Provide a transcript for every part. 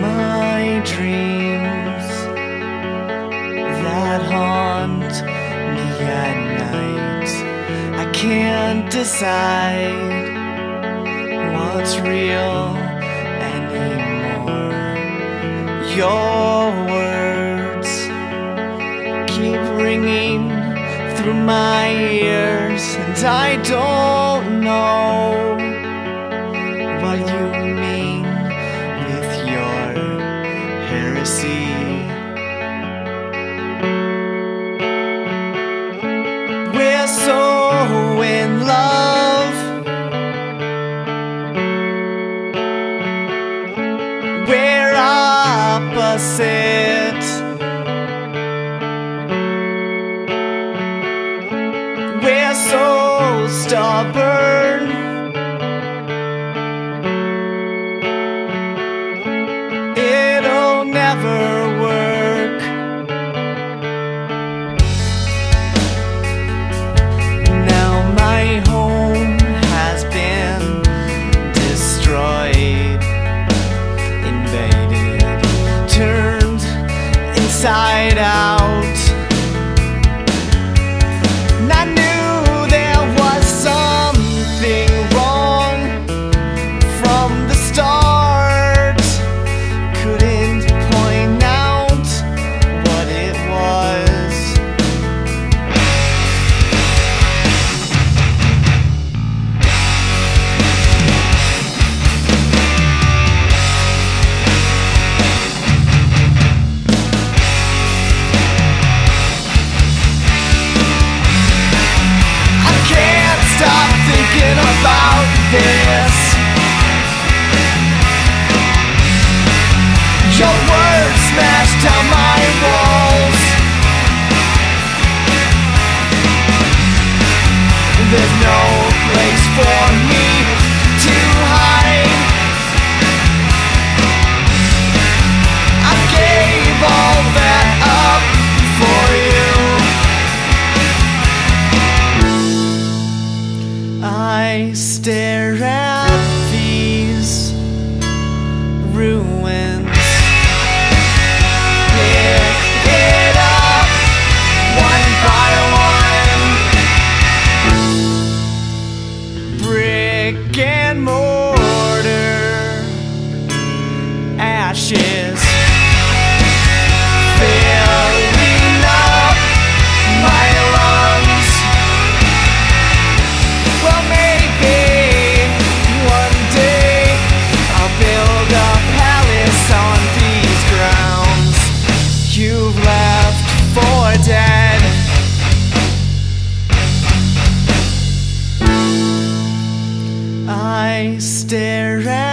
my dreams that haunt me at night. I can't decide what's real anymore. Your words keep ringing through my ears, and I don't know what you. soul stopper. I stare at these ruins? I stare at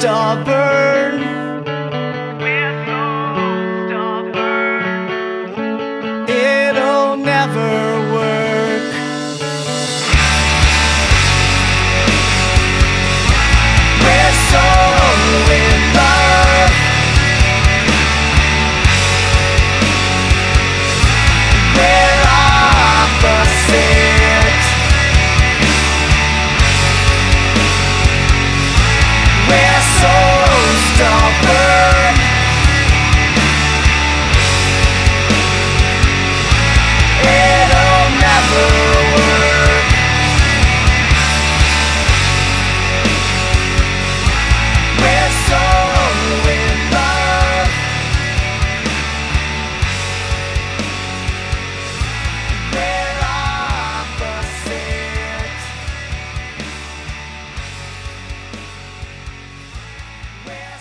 Stop her. Where